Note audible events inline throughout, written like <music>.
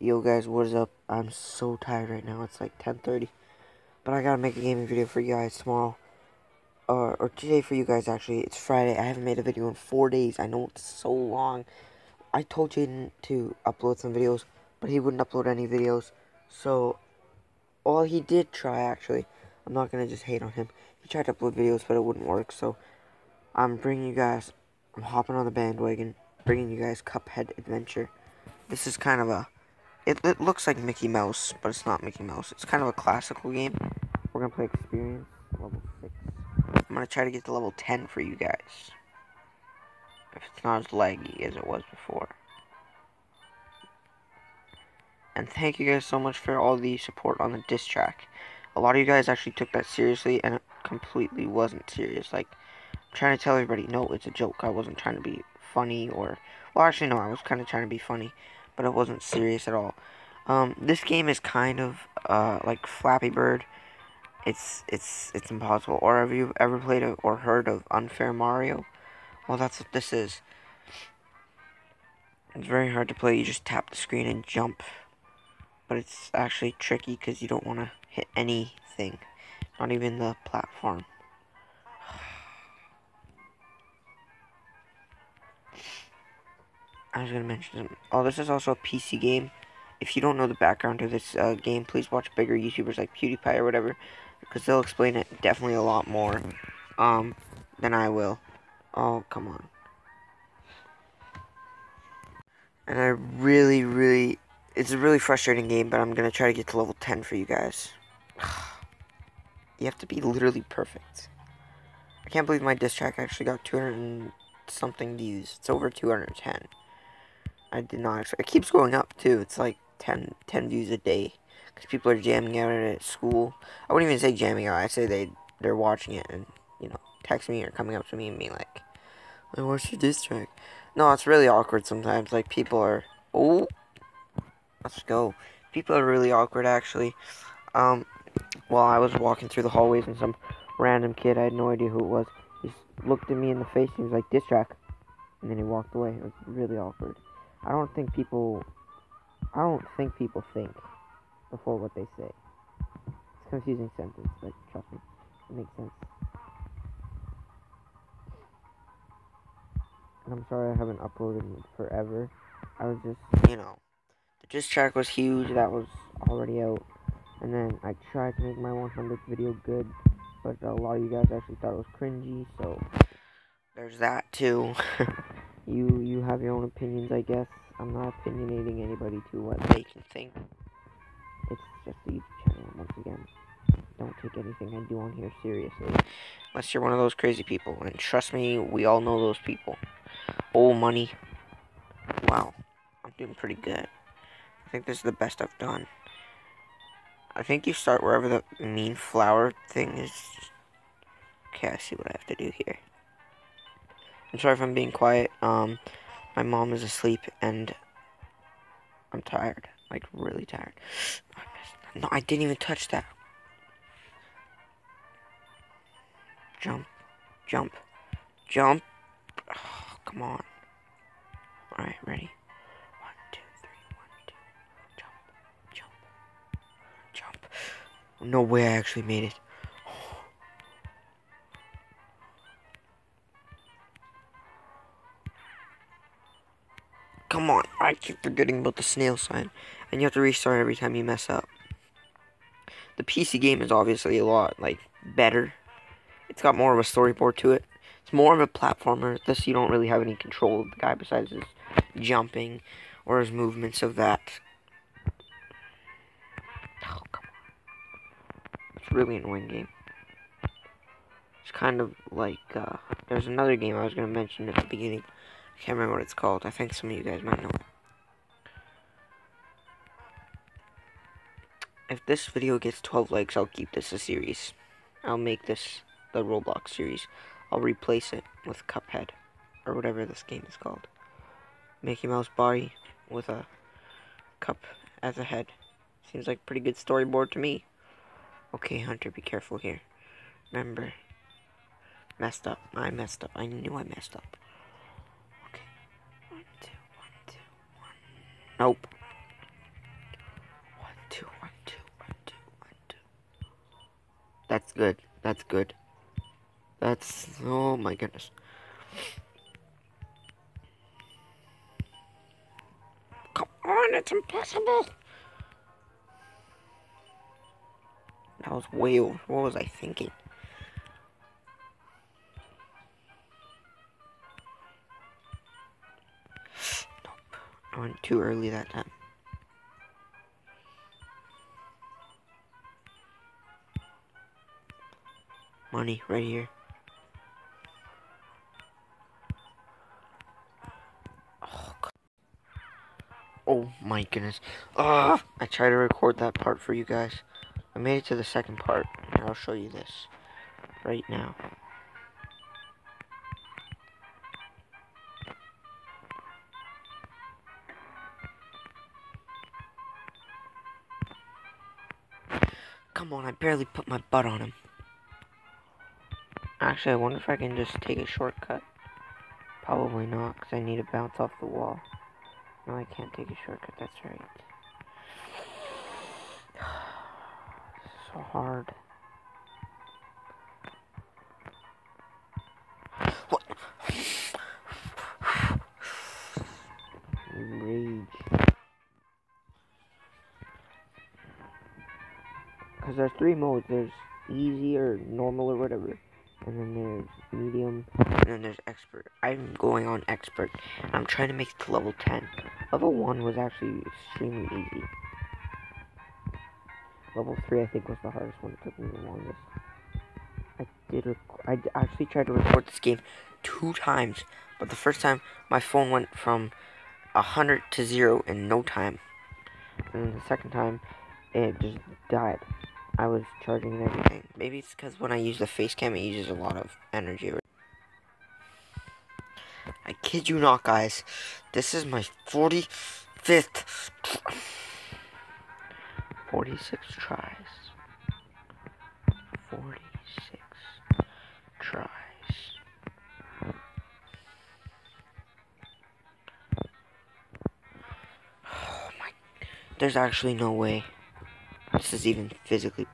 Yo guys, what is up? I'm so tired right now. It's like 10:30, but I gotta make a gaming video for you guys tomorrow, uh, or today for you guys. Actually, it's Friday. I haven't made a video in four days. I know it's so long. I told Jaden to upload some videos, but he wouldn't upload any videos. So, all he did try actually. I'm not gonna just hate on him. He tried to upload videos, but it wouldn't work. So, I'm bringing you guys. I'm hopping on the bandwagon, bringing you guys Cuphead Adventure. This is kind of a it, it looks like Mickey Mouse, but it's not Mickey Mouse. It's kind of a classical game. We're to play Experience, level 6. I'm to try to get to level 10 for you guys. If it's not as laggy as it was before. And thank you guys so much for all the support on the diss track. A lot of you guys actually took that seriously, and it completely wasn't serious. Like, I'm trying to tell everybody, no, it's a joke. I wasn't trying to be funny or... Well, actually, no, I was kind of trying to be funny but it wasn't serious at all. Um, this game is kind of uh, like Flappy Bird. It's it's it's impossible. Or have you ever played or heard of Unfair Mario? Well, that's what this is. It's very hard to play. You just tap the screen and jump. But it's actually tricky because you don't want to hit anything. Not even the platform. I was gonna mention some. Oh, this is also a PC game. If you don't know the background to this uh, game, please watch bigger YouTubers like PewDiePie or whatever, because they'll explain it definitely a lot more um, than I will. Oh, come on. And I really, really, it's a really frustrating game, but I'm gonna try to get to level 10 for you guys. <sighs> you have to be literally perfect. I can't believe my diss track actually got 200 something views. It's over 210. I did not expect. It keeps going up too. It's like 10, 10 views a day because people are jamming out at school. I wouldn't even say jamming out. I say they they're watching it and you know text me or coming up to me and being like, "I watched your diss track." No, it's really awkward sometimes. Like people are oh, let's go. People are really awkward actually. Um, while I was walking through the hallways and some random kid, I had no idea who it was, he looked at me in the face and he was like, "Diss track," and then he walked away. It was really awkward. I don't think people I don't think people think before what they say. It's a confusing sentence, but trust me, it makes sense. And I'm sorry I haven't uploaded in forever. I was just, you know, the diss track was huge, that was already out. And then I tried to make my 100th video good, but a lot of you guys actually thought it was cringy, so there's that too. <laughs> you you have your own opinions, I guess. I'm not opinionating anybody to what they can think. It's just a YouTube channel, once again. Don't take anything I do on here seriously. Unless you're one of those crazy people. And trust me, we all know those people. Oh, money. Wow. I'm doing pretty good. I think this is the best I've done. I think you start wherever the mean flower thing is. Okay, I see what I have to do here. I'm sorry if I'm being quiet. Um, my mom is asleep and I'm tired. Like, really tired. No, I didn't even touch that. Jump. Jump. Jump. Oh, come on. Alright, ready? One, two, three, one, two. Jump. Jump. Jump. No way I actually made it. Come on, I keep forgetting about the snail sign. And you have to restart every time you mess up. The PC game is obviously a lot, like, better. It's got more of a storyboard to it. It's more of a platformer. This, you don't really have any control of the guy besides his jumping or his movements of that. Oh, come on. It's really annoying game. It's kind of like, uh, there's another game I was going to mention at the beginning. I can't remember what it's called. I think some of you guys might know If this video gets 12 likes, I'll keep this a series. I'll make this the Roblox series. I'll replace it with Cuphead, or whatever this game is called. Mickey Mouse body with a cup as a head. Seems like pretty good storyboard to me. Okay, Hunter, be careful here. Remember, messed up. I messed up. I knew I messed up. Nope. One, two, one, two, one, two, one, two. That's good. That's good. That's... Oh my goodness. Come on, it's impossible! That was way... What was I thinking? Too early that time. Money right here. Oh, oh my goodness. Ah, I tried to record that part for you guys. I made it to the second part, and I'll show you this right now. Come on, I barely put my butt on him. Actually, I wonder if I can just take a shortcut. Probably not, because I need to bounce off the wall. No, I can't take a shortcut, that's right. <sighs> so hard. Because there's three modes. There's easy or normal or whatever. And then there's medium. And then there's expert. I'm going on expert. I'm trying to make it to level 10. Level 1 was actually extremely easy. Level 3 I think was the hardest one. It took me the longest. I did I actually tried to record this game two times. But the first time my phone went from 100 to 0 in no time. And the second time it just died. I was charging everything. Maybe it's because when I use the face cam, it uses a lot of energy. I kid you not, guys. This is my 45th... 46 tries. 46 tries. <sighs> Oh my... There's actually no way. This is even physically.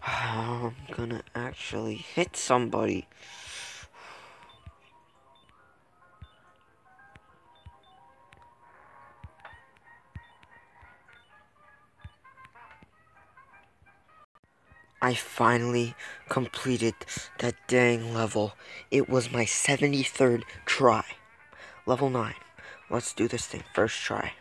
<sighs> I'm gonna actually hit somebody. I finally completed that dang level. It was my 73rd try. Level 9. Let's do this thing. First try.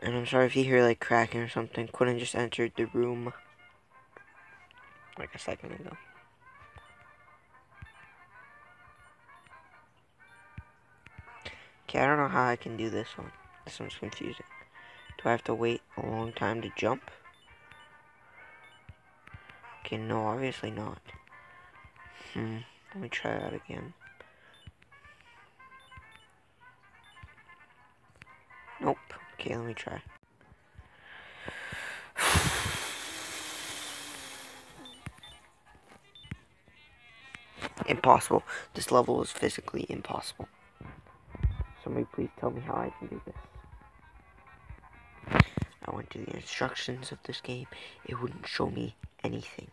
And I'm sorry if you hear like cracking or something. Couldn't just entered the room like a second ago. Okay, I don't know how I can do this one. This one's confusing. Do I have to wait a long time to jump? Okay, no, obviously not. Hmm, let me try that again. Nope. Okay, let me try. <sighs> Impossible. This level is physically impossible. Somebody please tell me how I can do this. I went to the instructions of this game. It wouldn't show me anything.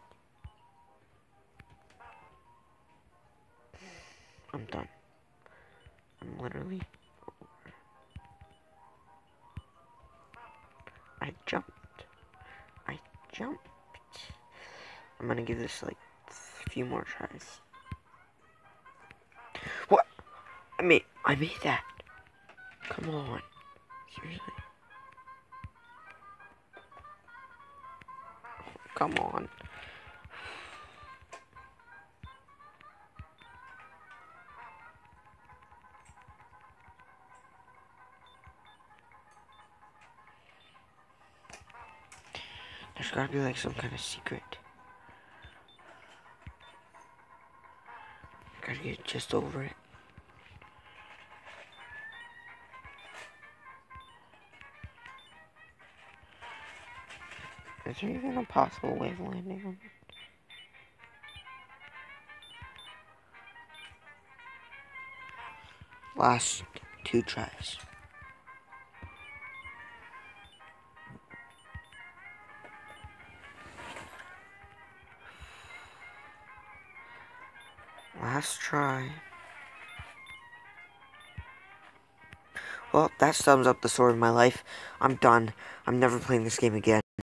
I'm done. I'm literally I jumped. I jumped. I'm gonna give this like a few more tries. What? I made I made that. Come on. Seriously. Come on. There's gotta be like some kind of secret. Gotta get just over it. Is there even a possible way of landing? Last two tries. Last try. Well, that sums up the story of my life. I'm done. I'm never playing this game again.